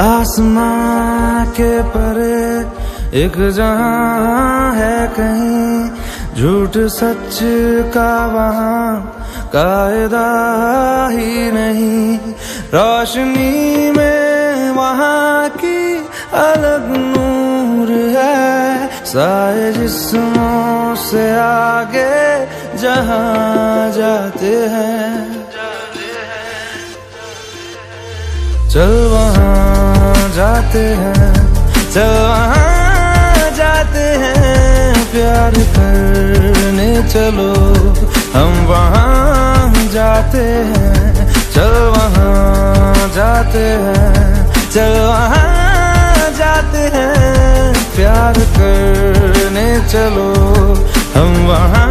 आसमां के परे एक जहाँ है कहीं झूठ सच का वहाँ कायदा ही नहीं। रोशनी में वहाँ की अलग नूर है, सारे जिस्मों से आगे जहाँ जाते हैं। चल वहाँ जाते हैं चल वहाँ जाते हैं, प्यार करने चलो। हम वहाँ जाते हैं चल वहाँ जाते हैं चल वहाँ जाते हैं, प्यार करने चलो। हम वहाँ